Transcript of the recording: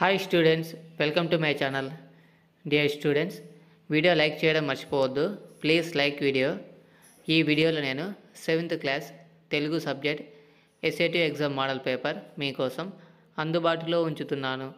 Hi students welcome to my channel dear students video like చేయడం మర్చిపోవద్దు. Please like video ఈ వీడియోలో నేను seventh class Telugu subject SAT exam model paper మీకోసం అందుబాటులో ఉంచుతున్నాను.